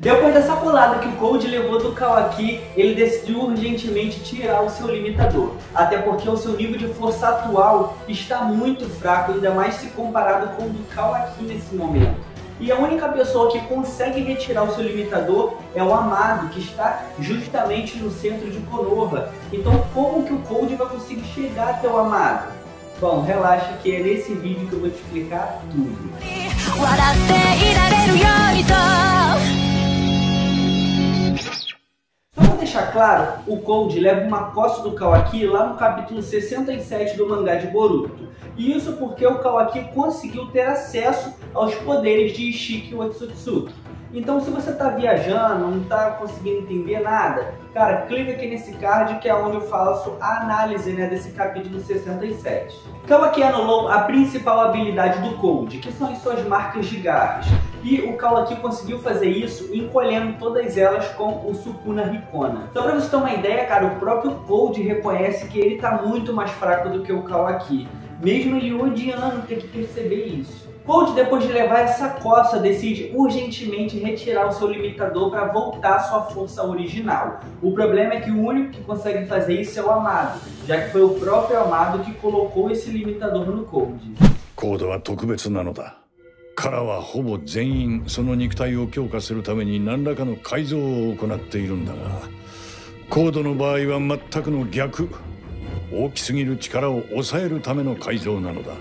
Depois dessa colada que o Cold levou do Kawaki, ele decidiu urgentemente tirar o seu limitador. Até porque o seu nível de força atual está muito fraco, ainda mais se comparado com o do Kawaki nesse momento. E a única pessoa que consegue retirar o seu limitador é o Amado, que está justamente no centro de Konoha. Então como que o Cold vai conseguir chegar até o Amado? Bom, relaxa que é nesse vídeo que eu vou te explicar tudo. Deixar claro, o Cold leva uma costa do Kawaki lá no capítulo 67 do mangá de Boruto. E isso porque o Kawaki conseguiu ter acesso aos poderes de Ishiki Otsutsuki. Então se você está viajando, não está conseguindo entender nada, cara, clica aqui nesse card que é onde eu faço a análise né, desse capítulo 67. Kawaki anulou a principal habilidade do Cold, que são as suas marcas de garras. E o Kawaki conseguiu fazer isso encolhendo todas elas com o Sukuna Rikona. Então pra você ter uma ideia, cara, o próprio Cold reconhece que ele está muito mais fraco do que o Kawaki. Mesmo ele odiando ter que perceber isso. Cold, depois de levar essa coça, decide urgentemente retirar o seu limitador para voltar à sua força original. O problema é que o único que consegue fazer isso é o Amado, já que foi o próprio Amado que colocou esse limitador no Cold. Cold は特別なのだ。 からはほぼ全員その肉体を強化するために何らかの改造を行っているんだがコードの場合は全くの逆大きすぎる力を抑えるための改造なのだ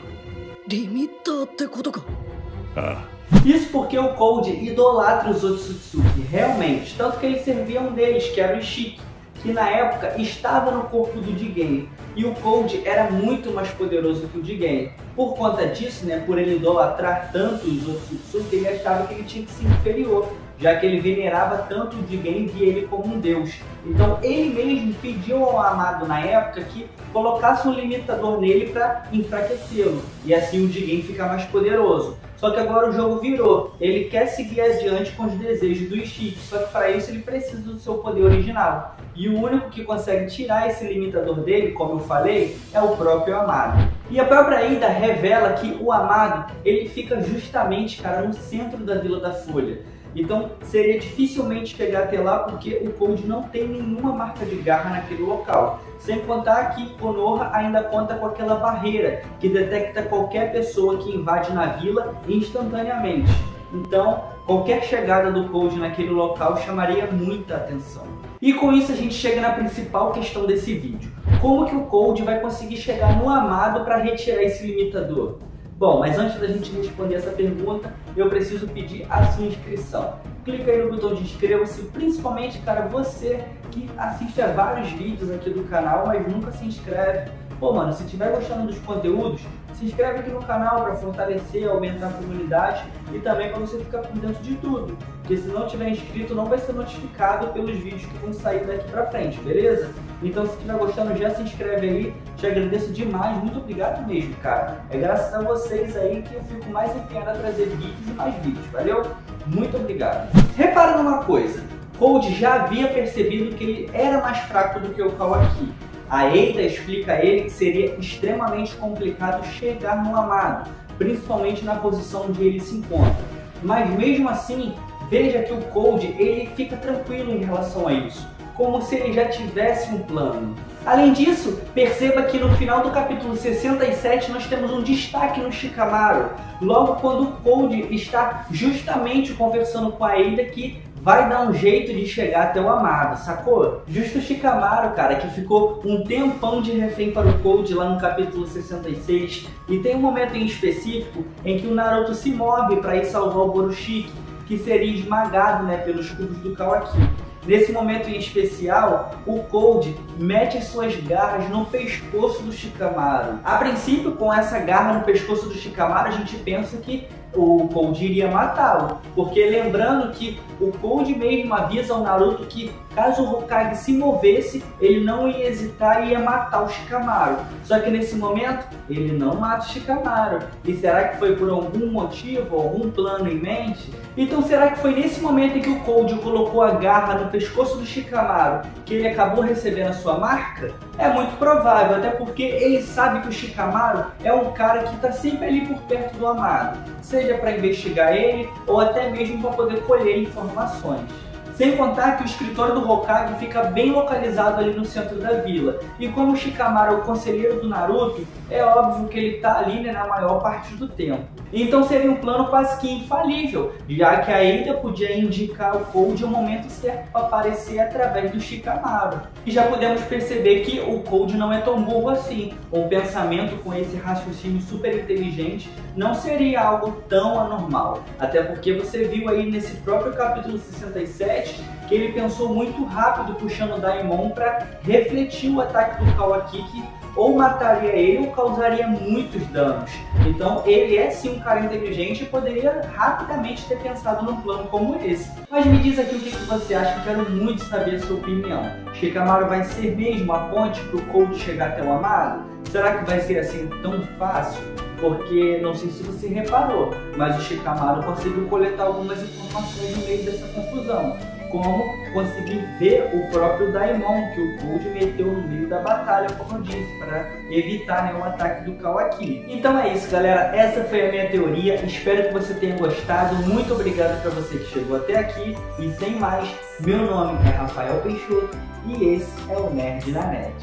Ah. Isso porque o Cold idolatra os Otsutsuki, realmente. Tanto que ele servia um deles, que era o Ishiki, que na época estava no corpo do Jigen. E o Cold era muito mais poderoso que o Jigen. Por conta disso, né, por ele idolatrar tanto os Otsutsuki, ele achava que ele tinha que ser inferior já que ele venerava tanto o Jigen e ele como um deus. Então ele mesmo pediu ao amado na época que colocasse um limitador nele para enfraquecê-lo, e assim o Jigen fica mais poderoso. Só que agora o jogo virou. Ele quer seguir adiante com os desejos do Ishiki, só que para isso ele precisa do seu poder original. E o único que consegue tirar esse limitador dele, como eu falei, é o próprio Amado. E a própria Ida revela que o Amado, ele fica justamente, cara, no centro da Vila da Folha. Então seria dificilmente chegar até lá porque o Cold não tem nenhuma marca de garra naquele local. Sem contar que Konoha ainda conta com aquela barreira que detecta qualquer pessoa que invade na vila instantaneamente. Então, qualquer chegada do Cold naquele local chamaria muita atenção. E com isso a gente chega na principal questão desse vídeo. Como que o Cold vai conseguir chegar no Amado para retirar esse limitador? Bom, mas antes da gente responder essa pergunta, eu preciso pedir a sua inscrição. Clica aí no botão de inscreva-se, principalmente, cara, você que assiste a vários vídeos aqui do canal, mas nunca se inscreve. Pô, mano, se estiver gostando dos conteúdos, se inscreve aqui no canal para fortalecer, aumentar a comunidade e também para você ficar por dentro de tudo. Porque se não tiver inscrito, não vai ser notificado pelos vídeos que vão sair daqui para frente, beleza? Então, se estiver gostando, já se inscreve aí. Te agradeço demais, muito obrigado mesmo, cara. É graças a vocês aí que eu fico mais empenhado a trazer vídeos e mais vídeos, valeu? Muito obrigado. Repara numa coisa. Cold já havia percebido que ele era mais fraco do que o Kawaki. A Eita explica a ele que seria extremamente complicado chegar no amado, principalmente na posição onde ele se encontra. Mas mesmo assim, veja que o Cold ele fica tranquilo em relação a isso, como se ele já tivesse um plano. Além disso, perceba que no final do capítulo 67 nós temos um destaque no Shikamaru, logo quando o Cold está justamente conversando com a Eida que vai dar um jeito de chegar até o amado, sacou? Justo Shikamaru, cara, que ficou um tempão de refém para o Cold lá no capítulo 66, e tem um momento em específico em que o Naruto se move para ir salvar o Borushiki, que seria esmagado né, pelos cubos do Kawaki. Nesse momento em especial, o Cold mete as suas garras no pescoço do Shikamaru. A princípio, com essa garra no pescoço do Shikamaru, a gente pensa que o Cold iria matá-lo. Porque lembrando que o Cold mesmo avisa ao Naruto que caso o Hokage se movesse, ele não ia hesitar e ia matar o Shikamaru. Só que nesse momento, ele não mata o Shikamaru. E será que foi por algum motivo, algum plano em mente? Então será que foi nesse momento em que o Cold colocou a garra no pescoço do Shikamaru que ele acabou recebendo a sua marca? É muito provável, até porque ele sabe que o Shikamaru é um cara que está sempre ali por perto do amado. seja para investigar ele ou até mesmo para poder colher informações. Sem contar que o escritório do Hokage fica bem localizado ali no centro da vila. E como Shikamaru é o conselheiro do Naruto, é óbvio que ele está ali né, na maior parte do tempo. Então seria um plano quase que infalível, já que a Eida podia indicar o Cold o momento certo para aparecer através do Shikamaru. E já podemos perceber que o Cold não é tão burro assim. Um pensamento com esse raciocínio super inteligente não seria algo tão anormal. Até porque você viu aí nesse próprio capítulo 67 que ele pensou muito rápido puxando o Daimon para refletir o ataque do Kawakiki ou mataria ele ou causaria muitos danos. Então ele é sim um cara inteligente e poderia rapidamente ter pensado num plano como esse. Mas me diz aqui o que, que você acha, eu quero muito saber a sua opinião. Shikamaru vai ser mesmo a ponte para o Cold chegar até o Amado? Será que vai ser assim tão fácil? Porque não sei se você reparou, mas o Shikamaru conseguiu coletar algumas informações no meio dessa confusão como conseguir ver o próprio Daimon que o Cold meteu no meio da batalha, como eu disse, para evitar né, o ataque do Kawaki. Então é isso, galera. Essa foi a minha teoria. Espero que você tenha gostado. Muito obrigado para você que chegou até aqui. E sem mais, meu nome é Rafael Peixoto e esse é o Nerd na Net.